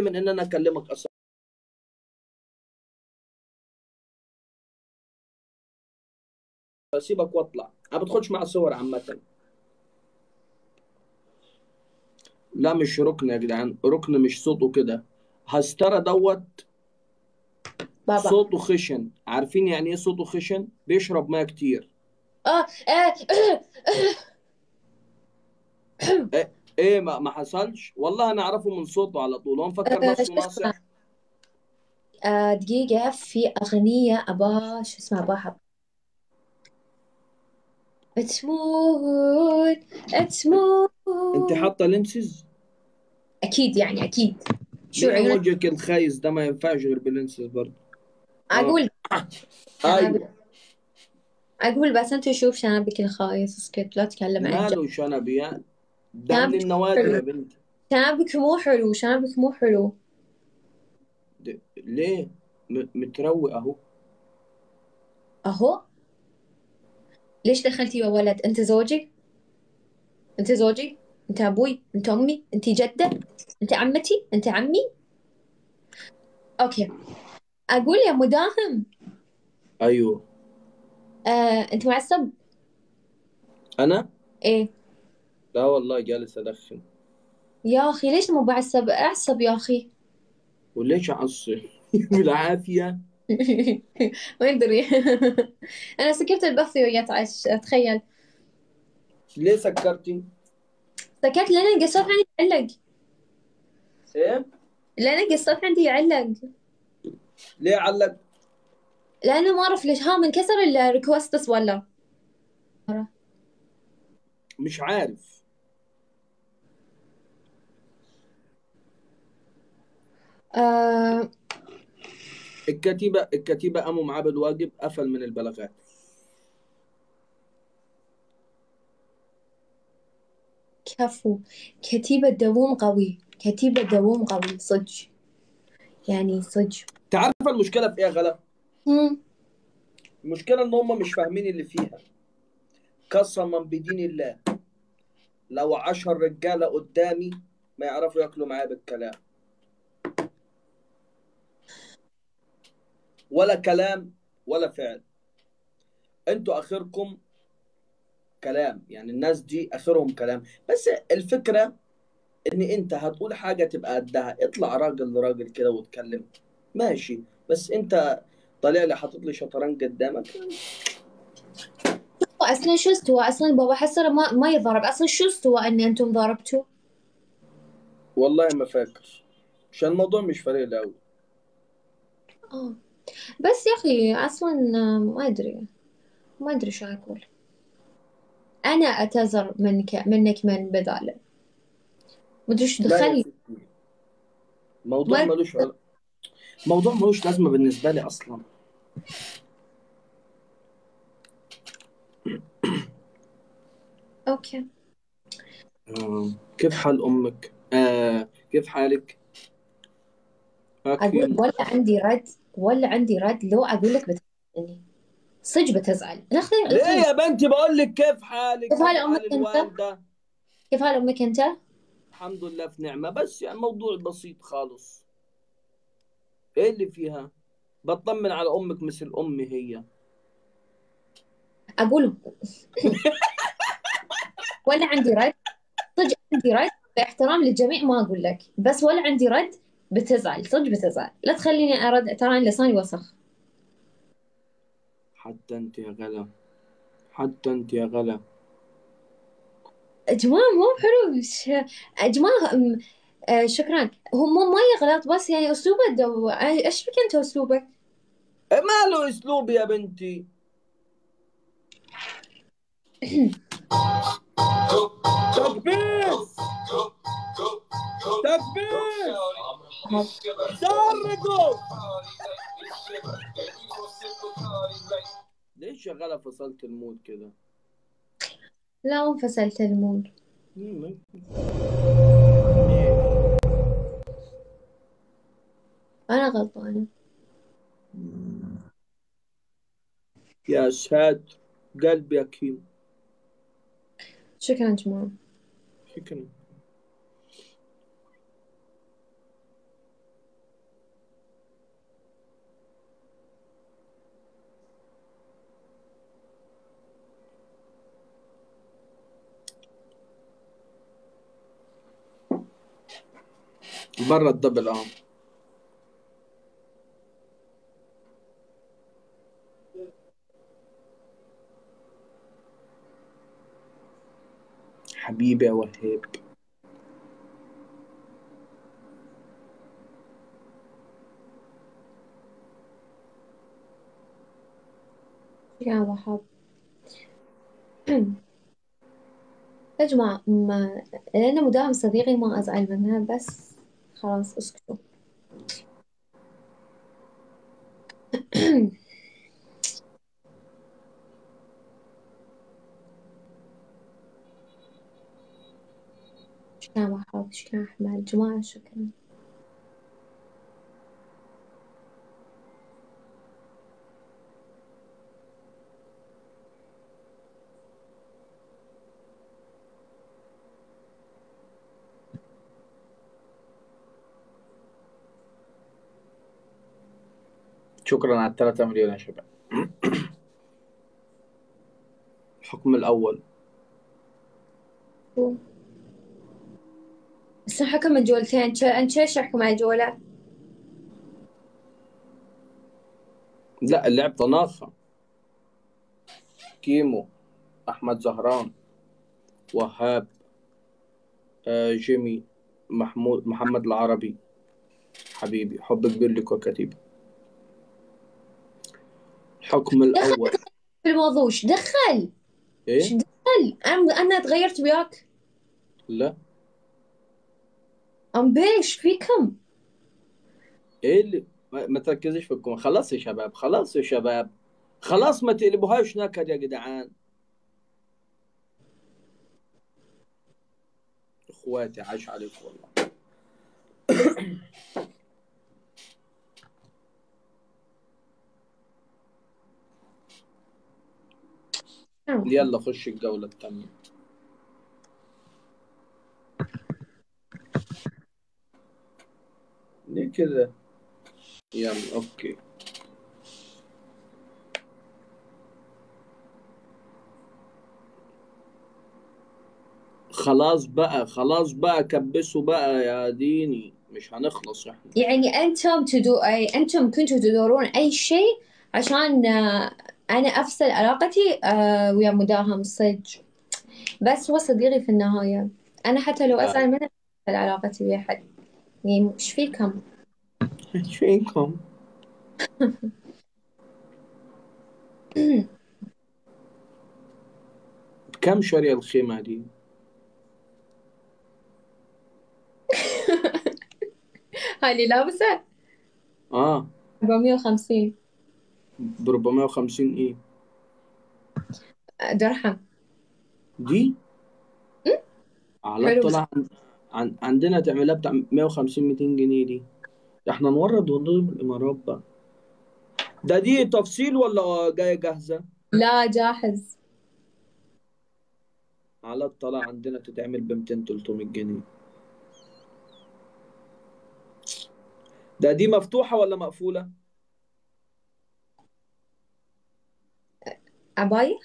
من إن أنا أكلمك أصلا. سيبك واطلع. ما بدخلش مع صور عامة. لا مش ركن يا جدعان ركن مش صوته كده. هسترة دوت بابا. صوته خشن. عارفين يعني إيه صوته خشن؟ بيشرب مية كتير. آه آه، إيه, ما, ما حصلش. والله أنا أعرفه من صوته على طول. هو مفكر آه، نفسه شو اسمه ناصح. آه، دقيقة في أغنية أباها شو اسمها أباها تموت تموت أنت حاطة lenses؟ أكيد يعني أكيد. شو ليه عيونك وجهك الخايس ده ما ينفعش غير ب lenses برضه. آه. أقول. أيوه. أقول بس أنت شوف شنبك الخايس اسكت لا تكلم عن جد ماله شنبي يعني. ده من شنبك النوادر يا بنتي شنبك مو حلو شنبك مو حلو. ده- ليه؟ م- متروق اهو. أهو؟ ليش دخلتي يا ولد؟ أنت زوجي؟ أنت زوجي؟ أنت أبوي؟ أنت أمي؟ أنت جدة؟ أنت عمتي؟ أنت عمي؟ أوكي. أقول يا مداهم. أيوه. آه، أنت معصب؟ أنا؟ إيه. لا والله جالس أدخن. يا أخي ليش مو بعصب أعصب يا أخي. وليش اعصي بالعافية. ما يدري أنا سكرت البث ويا تعش تخيل. ليه سكرتي؟ سكرت لأن القصات عندي يعلق. إيه؟ لأن القصات عندي يعلق. ليه علق لأنه ما أعرف ليش ها منكسر الريكوستس ولا؟ مش عارف. آه الكتيبه الكتيبة قاموا معاه بالواجب قفل من البلاغات. كفو. كتيبة دووم قوي. كتيبة دووم قوي. صدق يعني صدق تعرف المشكلة في إيه يا غلا؟ مم. المشكلة إن هم مش فاهمين اللي فيها. قسما بدين الله. لو عشر رجالة قدامي ما يعرفوا ياكلوا معايا بالكلام. ولا كلام ولا فعل. أنتوا آخركم كلام يعني الناس دي آخرهم كلام. بس الفكرة إن أنت هتقول حاجة تبقى قدها. اطلع راجل لراجل كده واتكلم. ماشي. بس أنت طالع لي حاطط لي شطرنج قدامك؟ هو أصلا شو استوى أصلا بابا حسر ما ما يضرب. أصلا شو استوى أن أنتم ضربتوا. والله ما فاكر. عشان الموضوع مش فارق لي قوي آه. بس يا أخي أصلا ما أدري ما أدري شو أقول أنا أعتذر منك منك من بداله مدري شو دخلني الموضوع ما ملوش الموضوع ملوش لازمة بالنسبة لي أصلا أوكي آه. كيف حال أمك؟ آه. كيف حالك؟ أقول ولا عندي رد ولا عندي رد لو أقول لك بتزعلني صدق بتزعل الأخ ليه الأخ يا بنتي بقول لك كيف حالك؟ كيف حال أنت؟ الوالدة؟ كيف حال أمك أنت؟ الحمد لله في نعمة بس يعني موضوع بسيط خالص إيه اللي فيها؟ بطمن على أمك مثل أمي هي أقول ولا عندي رد صدق عندي رد باحترام للجميع ما أقول لك بس ولا عندي رد بتزعل صدق بتزعل. لا تخليني أرد ترى أنا لساني وسخ. حتى أنت يا غلا حتى أنت يا غلا يا جماعة مو حلو. أم، آه شكرا. هو مو ما يغلط بس يعني أسلوبه دو... إيش بك أنت أسلوبك؟ إيه ماله أسلوبي يا بنتي؟ تكبير تكبير درجوا ليش غلا فصلت ال mood كده؟ لا فصلت ال mood مم. أنا غلطانة يا ساتر قلبي يا شكرا جماعة. شكرا. برا الدبل آه حبيبي يا وهاب يا وهاب. يا جماعة ما لأنه مداهم صديقي ما أزعل منها بس خلاص أسكتوا شكرا وهاب شكرا أحمد جماعة شكرا. شكرا على الثلاثة مليون يا شباب. الحكم الأول. حكم من جولتين شو- أنت ليش يحكم على جولة؟ لا اللعب طناخة كيمو أحمد زهران وهاب آه جيمي محمود محمد العربي حبيبي حب كبير لك وكتيبة الحكم الأول في الموضوع إيش دخل؟ إيش إيه؟ دخل؟ أنا أنا تغيرت وياك لا أم بيش فيكم؟ إيه اللي ما تركزيش في الكومة خلاص يا شباب خلاص يا شباب. خلاص ما تقلبوهاش نكد يا جدعان. إخواتي عاش عليكم والله. يلا خش الجولة الثانية كده. يلا أوكي. خلاص بقى خلاص بقى كبسوا بقى يا ديني. مش هنخلص إحنا. يعني أنتم تدو أي أنتم كنتوا تدورون أي شيء عشان آه، أنا أفصل علاقتي آه، ويا مداهم صدق. بس هو صديقي في النهاية. أنا حتى لو آه. أزعل منه علاقتي ويا حد يعني إيش فيكم؟ إيش فيكم كم شارية الخيمة دي هاي اللي لابسة؟ آه. 450 ب 450 إيه. درهم. دي؟ على حلو. طلع عن... عن... عندنا تعملها بتاع 150 200 جنيه دي. ده إحنا نورد من الامارات بقى. ده دي تفصيل ولا جاية جاهزة؟ لا جاهز. على الطلاع عندنا تتعمل ب 200 300 جنيه. ده دي مفتوحة ولا مقفولة؟ عباية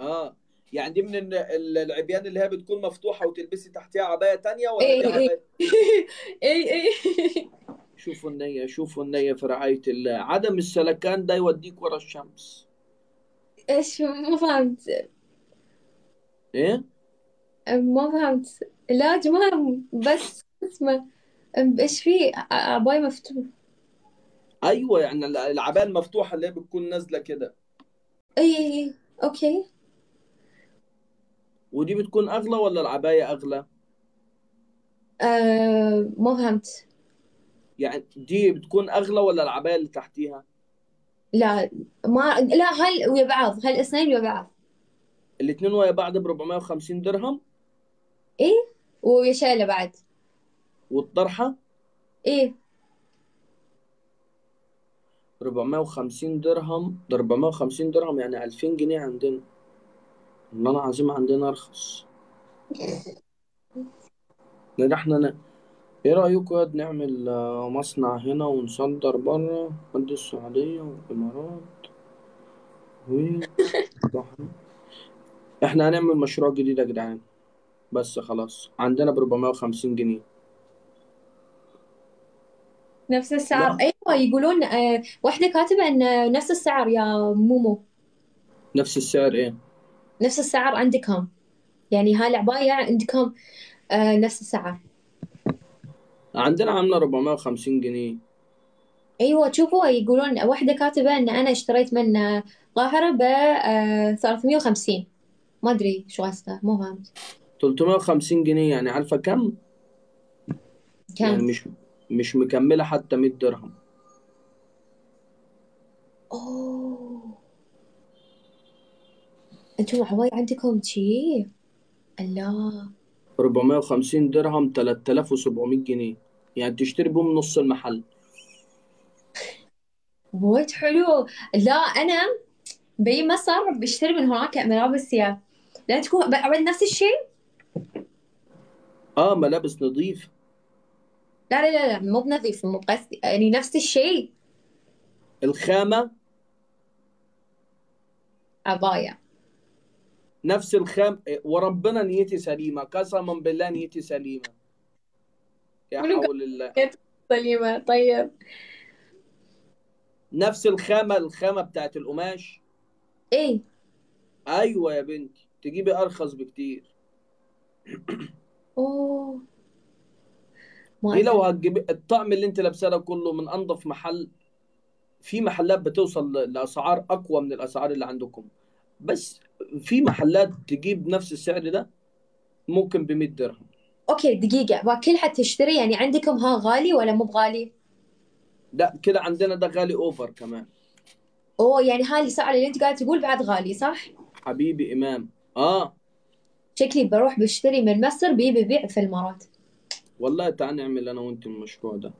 آه. يعني دي من ال- ال- العبيان اللي هي بتكون مفتوحة وتلبسي تحتها عباية تانية ولا. عباية؟ اي اي شوفوا النية شوفوا النية في رعاية الله. عدم السلكان ده يوديك ورا الشمس. إيش ما فهمت. إيه؟ ما فهمت. لا جماعة بس اسمه إيش في؟ عباية مفتوح. أيوه يعني ال- العباية المفتوحة اللي هي بتكون نازلة كده. إي إي okay. ودي بتكون أغلى ولا العباية أغلى؟ آه ما فهمت. يعني دي بتكون أغلى ولا العباية اللي تحتيها؟ لا ما لا هل ويا بعض هل اثنين ويا بعض؟ الاتنين ويا بعض ب 450 درهم. ويا شايلة بعد. والطرحة؟ إيه. 450 درهم ده 450 درهم يعني 2000 جنيه عندنا. والله العظيم عندنا أرخص. ده إحنا. إيه رأيكم يا نعمل آه، مصنع هنا ونصدر بره قد السعودية والإمارات؟ و إحنا هنعمل مشروع جديد يا جدعان. بس خلاص عندنا ب 450 جنيه. نفس السعر. لا أيوه يقولون آه واحدة كاتبة إن نفس السعر يا مومو. نفس السعر إيه؟ نفس السعر عندكم. يعني هاي العباية عندكم آه نفس السعر. عندنا عاملة 450 جنيه. أيوه شوفوا يقولون واحدة كاتبة إن أنا اشتريت من آه، القاهرة ب آه 350 ما أدري شو قصده مو فهمت 350 جنيه يعني عارفة كم؟ يعني كم مش مش مكملة حتى 100 درهم. أوه. أنتم العباية عندكم شي؟ الله. 450 درهم 3700 جنيه. يعني تشتري بهم نص المحل. وايد حلو. لا أنا بي مصر بشتري من هناك ملابس يا. لا تكون بعد نفس الشيء؟ آه ملابس نظيف. لا لا لا لا مو بنظيف مو بقصدي يعني نفس الشيء. الخامة؟ عباية نفس الخام وربنا نيتي سليمة. قسما بالله نيتي سليمة. يا حول الله. سليمة. طيب. نفس الخامة الخامة بتاعت القماش؟ إيه؟ أيوه يا بنتي. تجيبي أرخص بكتير. أوه. دي لو هتجيبي الطقم اللي أنت لابساه ده كله من انظف محل في محلات بتوصل لأسعار أقوى من الأسعار اللي عندكم. بس في محلات تجيب نفس السعر ده ممكن ب 100 درهم. okay دقيقة. وكل حد تشتري يعني عندكم ها غالي ولا مو بغالي؟ ده كده عندنا ده غالي over كمان. أوه يعني هاي السعر اللي أنت قاعد تقول بعد غالي صح؟ حبيبي إمام. آه. شكلي بروح بشتري من مصر بي ببيع في الإمارات. والله تعال نعمل أنا وأنت المشروع ده.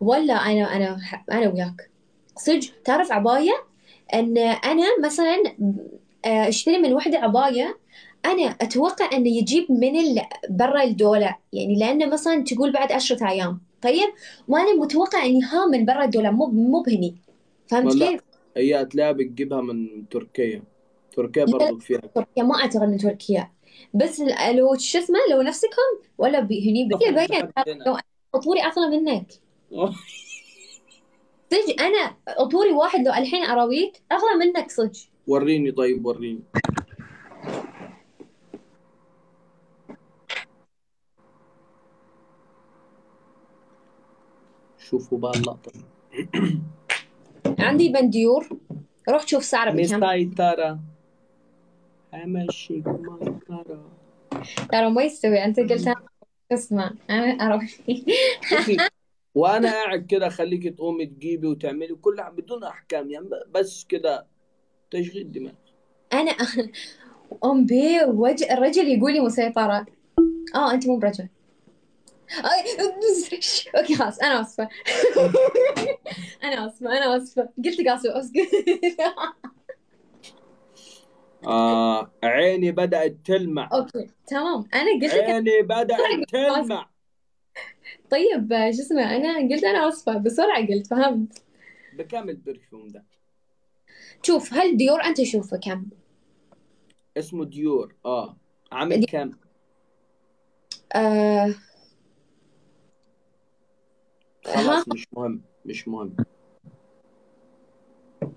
ولا أنا أنا أنا وياك. صدق تعرف عباية؟ إن أنا مثلا آه، أشتري من وحدة عباية أنا أتوقع انه يجيب من برا الدولة يعني لأنه مثلا تقول بعد عشرة أيام. طيب وأنا متوقع اني ها من برا الدولة مو مو بهني. فهمت كيف؟ هي هتلاقيها بتجيبها من تركيا. تركيا برضو فيها. تركيا ما أعتقد إن تركيا. بس لو شو اسمه لو نفسكم ولا هني بين لو أطوري اغلى منك. صدق أنا أطوري واحد لو الحين أراويك اغلى منك صدق. وريني طيب وريني. شوفوا بقى اللقطة. عندي بنديور. روح شوف سعره بكم مسيطرة همشيك مسطرة ترى. ما يستوي. أنت قلت أنا اسمع. أنا أروح. وأنا قاعد كده اخليكي تقومي تجيبي وتعملي كل بدون أحكام يعني بس كده تشغيل دماغ. أنا أم بي وجه الرجل يقول لي مسيطرة. آه أنت مو برجل. أوكي خلاص أنا اسفة أنا اسفة أنا اسفة قلت قاسو اسكت آه عيني بدأت تلمع. okay تمام. أنا قلت لك عيني بدأت تلمع. طيب شو اسمه أنا قلت أنا اسفة بسرعة قلت فهمت؟ بكام ال perfume ده؟ شوف هل ديور أنت شوفه كم؟ اسمه ديور آه. عامل كام آه خلاص مش مهم مش مهم.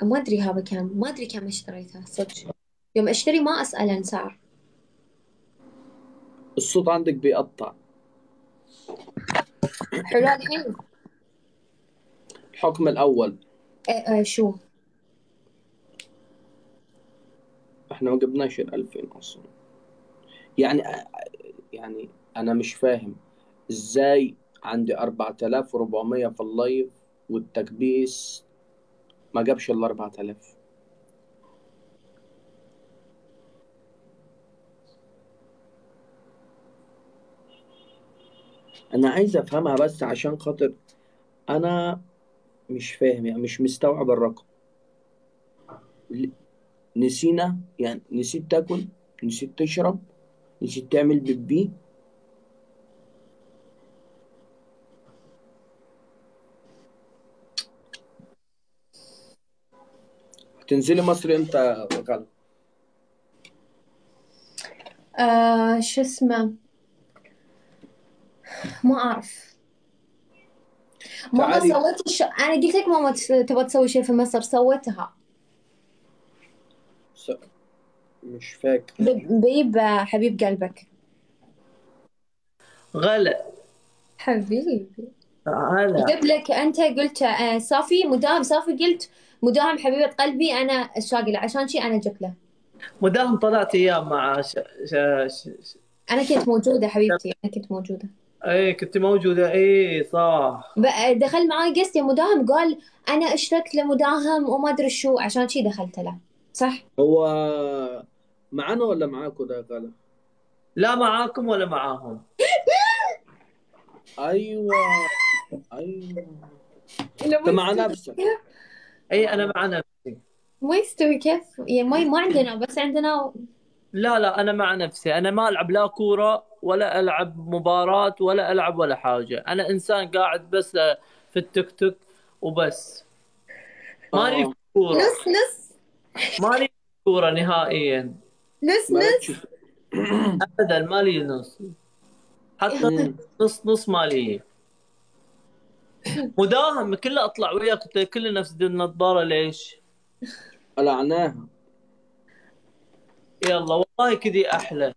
ما أدري هذا كم ما أدري كم اشتريته صدق. يوم أشتري ما اسأل عن سعر الصوت عندك بيقطع. حلو الحين؟ الحكم الأول. آه آه شو؟ إحنا ما جبناش ال 2000 أصلا. يعني يعني أنا مش فاهم إزاي عندي 4400 في اللايف والتكبيس ما جابش ال 4000 أنا عايز أفهمها بس عشان خاطر أنا مش فاهم يعني مش مستوعب الرقم. نسينا يعني نسيت تاكل نسيت تشرب نسيت تعمل بيبي. هتنزلي مصر إمتى يا غلا آه شو اسمه؟ ما أعرف. ماما تعالي. سوت الش... أنا قلت لك ماما تبغى تسوي شيء في مصر سوتها س... مش فاكر. بيب حبيب قلبك. غلا. حبيبي. هلا جبت لك أنت قلت آه، صافي مداهم صافي قلت مداهم حبيبة قلبي أنا الشاقلة. عشان شي أنا جبت له مدام طلعت أيام مع ش... ش... ش... ش... أنا كنت موجودة حبيبتي أنا كنت موجودة. اي كنت موجودة. اي صح. دخل معاي قست يا مداهم قال أنا اشتركت لمداهم وما أدري شو. عشان شي دخلت له. صح؟ هو معانا ولا معاكم ده غلا لا معاكم ولا معاهم. أيوه أيوه. أنت مع نفسك. اي أنا مع نفسي. ما يستوي كيف؟ يعني ما ما عندنا بس عندنا لا لا أنا مع نفسي. أنا ما ألعب لا كورة ولا ألعب مباراة ولا ألعب ولا حاجة. أنا إنسان قاعد بس في التيك توك وبس. مالي آه. في كورة. نص نص مالي في كورة نهائيا. نص نص ابدا مالي نص. حتى. نص نص مالي مداهم كله أطلع وياك كله نفس دي النظارة ليش؟ قلعناها يلا والله كذي أحلى.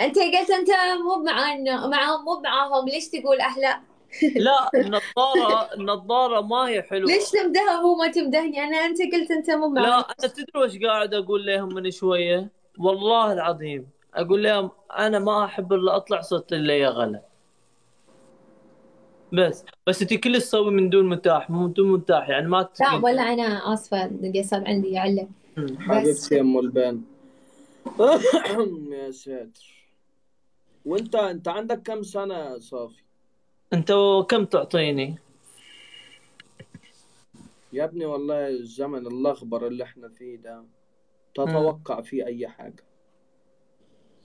أنت قلت أنت مو معانا معاهم مو معاهم ليش تقول أحلى؟ لا النظارة النظارة ما هي حلوة. ليش تمدها هو ما تمدهني؟ أنا أنت قلت أنت مو لا معاهم. أنا تدري وش قاعد أقول لهم من شوية؟ والله العظيم أقول لهم أنا ما أحب إلا أطلع صوت الا يا غلا بس. بس انت كل تسوي من دون متاح من دون متاح يعني ما ت... لا ولا أنا آسفة القصب عندي يعلق مم. حبيبتي يا أم البان يا ساتر. وأنت أنت عندك كم سنة يا صافي؟ أنت كم تعطيني؟ يا ابني والله الزمن الاخضر اللي إحنا فيه ده تتوقع فيه أي حاجة.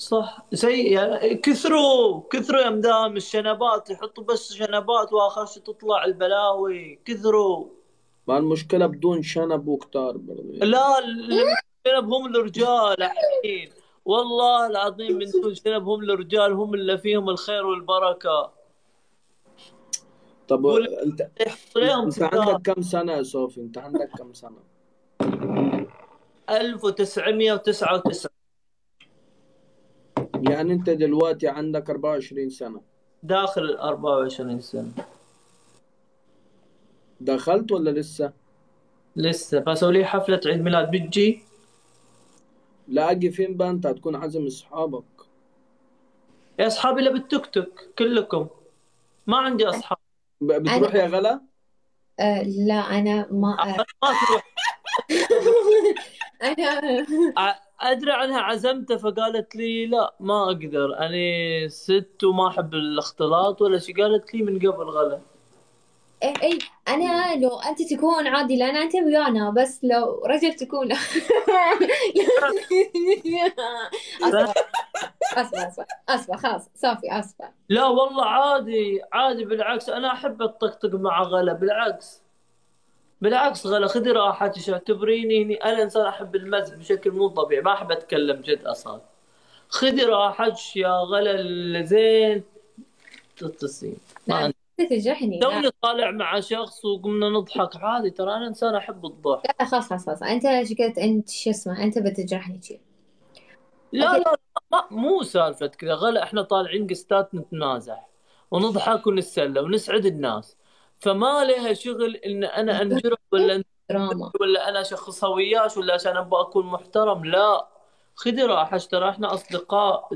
صح. زي يعني كثروا كثروا يا مدام الشنبات يحطوا بس شنبات وآخر شيء تطلع البلاوي. كثروا. ما المشكلة بدون شنب وكتار برضه لا اللي من شنب هم الرجال الحين. والله العظيم من دون شنب هم الرجال هم اللي فيهم الخير والبركة. طب انت انت عندك كم سنة يا صافي؟ انت عندك كم سنة؟ 1999 يعني انت دلوقتي عندك 24 سنة. داخل ال 24 سنة. دخلت ولا لسه؟ لسه. بسوي لي حفلة عيد ميلاد بتجي. لا أجي فين بقى؟ أنت هتكون عازم أصحابك. يا أصحابي اللي بالتوك توك كلكم. ما عندي أصحاب. بتروح يا غلا؟ آه لا أنا ما ما تروح أنا أدري عنها عزمته فقالت لي لا ما أقدر. أنا ست وما أحب الاختلاط ولا شيء قالت لي من قبل غلا اي اي أنا لو أنت تكون عادي لأن أنت ويانا بس لو رجل تكون. اسفه اسفه اسفه خلاص. صافي اسفه لا والله عادي عادي. بالعكس أنا أحب الطقطق مع غلا. بالعكس. بالعكس غلا خذي راحتك اعتبريني هني أنا إنسان أحب المزح بشكل مو طبيعي ما أحب أتكلم جد أصلا. خذي راحتك يا غلا زين تتصين. ما لا عندي تجرحني لا. توني طالع مع شخص وقمنا نضحك عادي ترى أنا إنسان أحب الضحك. لا خلاص خلاص خلاص. أنت إيش قلت؟ أنت شو اسمه؟ أنت بتجرحني شي لا لا ما مو سالفة كذا. غلا إحنا طالعين قستات نتنازح ونضحك ونتسلى ونسعد الناس. فما لها شغل إن أنا انجرح ولا ولا أنا اشخصها وياش ولا عشان أبغى أكون محترم لا. خذي راحتك ترى إحنا أصدقاء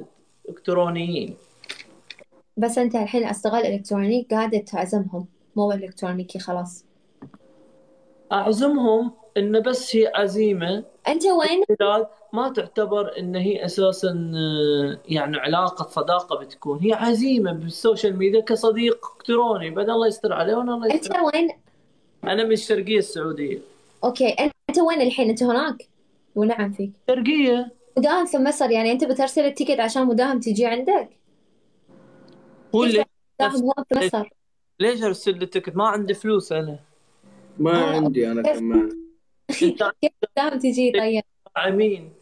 إلكترونيين. بس أنت الحين استغل الكترونيك قاعدة تعزمهم مو إلكترونيكي خلاص. أعزمهم إن بس هي عزيمة. أنت وين؟ ما تعتبر إن هي أساسا آه، يعني علاقة صداقة بتكون. هي عزيمة بال social media كصديق إلكتروني. بعد الله يستر عليه وأنا الله أنت يستر وين أنا من الشرقية السعودية. okay. أنت وين الحين؟ أنت هناك؟ ونعم فيك. شرقية. مداهم في مصر. يعني أنت بترسل ال ticket عشان مداهم تجي عندك؟ هو ليش مداهم في مصر؟ ليش أرسل لي تكت ما عندي فلوس أنا. ما آه، عندي أنا؟ كمان. انت كيف مداهم تجي؟ طيب. داعمين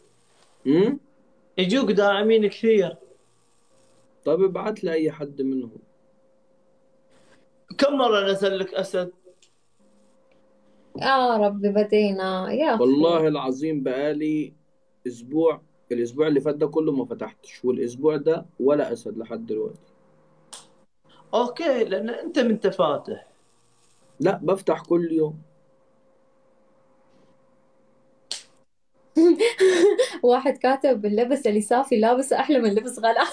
امم يجوك داعمين كثير. طيب ابعت لي اي حد منهم. كم مرة نزل لك أسد؟ يا ربي بدينا. يا أخي. والله العظيم بقالي أسبوع الأسبوع اللي فات ده كله ما فتحتش والأسبوع ده ولا أسد لحد دلوقتي. okay لأن أنت من تفاتح. لا بفتح كل يوم. واحد كاتب اللبس اللي صافي لابسه أحلى من لبس غلا.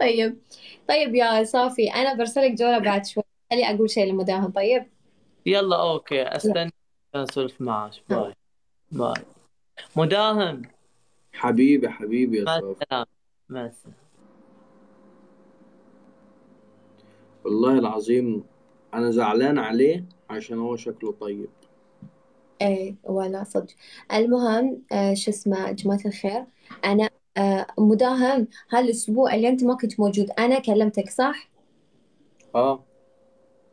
طيب. طيب يا صافي أنا برسلك جولة بعد شوي. خلي أقول شيء لمداهم طيب. يلا okay. أستنى أسولف معك باي. باي. مداهم. حبيبي حبيبي يا مع صافي السلامة. مع السلامة. والله العظيم أنا زعلان عليه عشان هو شكله طيب. إيه ولا صدق. المهم آه شو اسمه يا جماعة الخير أنا آه مداهم هالأسبوع اللي أنت ما كنت موجود أنا كلمتك صح؟ آه.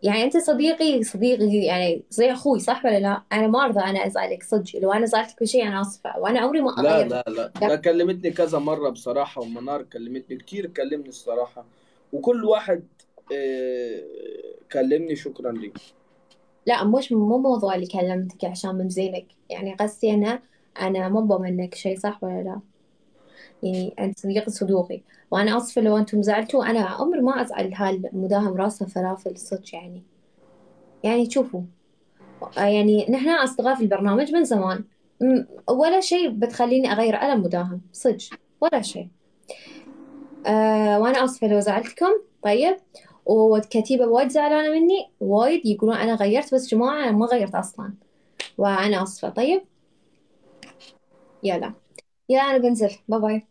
يعني أنت صديقي صديقي يعني زي أخوي صح ولا لا؟ أنا ما أرضى أنا أزعلك صدق. لو أنا زعلتك بشيء أنا آسفة وأنا عمري ما لا أغير. لا لا ده كلمتني كذا مرة بصراحة ومنار كلمتني كتير كلمني الصراحة. وكل واحد كلمني شكرا ليه لا مش مو موضوع اللي كلمتك عشان من زينك. يعني قصدي أنا أنا ما أبغى منك شيء صح ولا لا؟ يعني أنت صديقي صدوقي. وأنا آسفة لو أنتم زعلتوا أنا عمري ما أزعل هالمداهم راسه فلافل صدق يعني. يعني شوفوا. يعني نحن أصدقاء في البرنامج من زمان. ولا شيء بتخليني أغير أنا مداهم. صدق. ولا شيء. آه وأنا آسفة لو زعلتكم. طيب. وكتيبة وايد زعلانة مني وايد يقولون أنا غيرت بس جماعة أنا ما غيرت أصلا وأنا آسفة طيب؟ يلا. يلا أنا بنزل. باي باي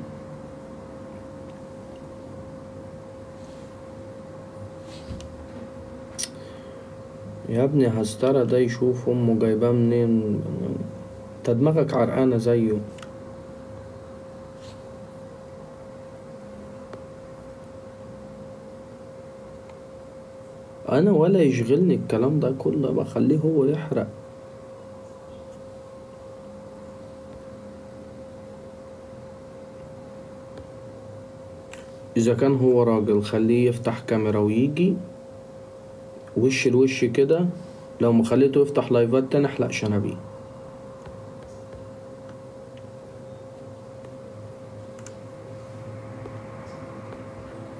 ابني هسترى ده يشوف أمه جايباه منين؟ انت دماغك عرقانة زيه. أنا ولا يشغلني الكلام ده كله بخليه هو يحرق. إذا كان هو راجل خليه يفتح كاميرا ويجي. وش لوش كده؟ لو ما خليته يفتح لايفات تاني احلق شنبيه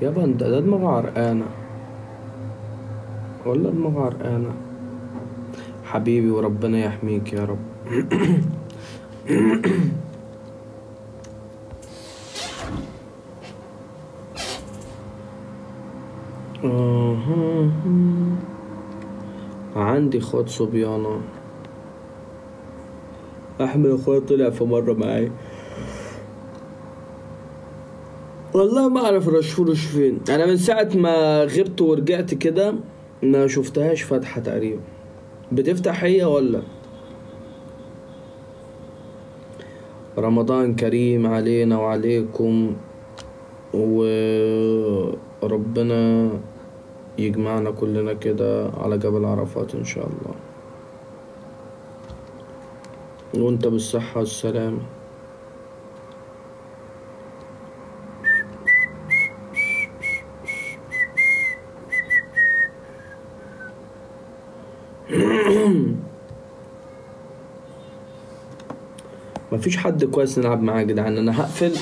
يابا انت ده دماغه عرقانة. ولا دماغه عرقانة. حبيبي وربنا يحميك يا رب. عندي اخوات صبيانة. احمد اخويا طلع في مرة معايا والله ما أعرف رشفورش فين. أنا من ساعة ما غبت ورجعت كده ما شفتهاش فاتحة تقريبا. بتفتح هي ولا؟ رمضان كريم علينا وعليكم وربنا يجمعنا كلنا كده على جبل عرفات إن شاء الله. وأنت بالصحة والسلامة. مفيش حد كويس نلعب معاه يا جدعان. أنا هقفل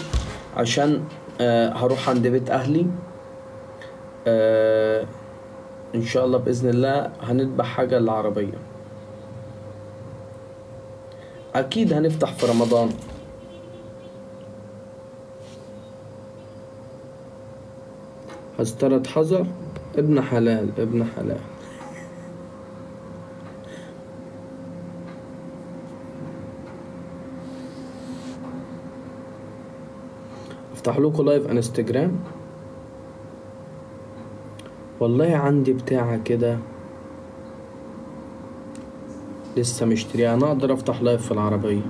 عشان آه هروح عند بيت أهلي. آه إن شاء الله بإذن الله هنذبح حاجة للعربية. أكيد هنفتح في رمضان. هسترد حذر ابن حلال ابن حلال. افتح لكم live Instagram والله عندي بتاعة كده لسه مشتريها. أنا أقدر أفتح live في العربية.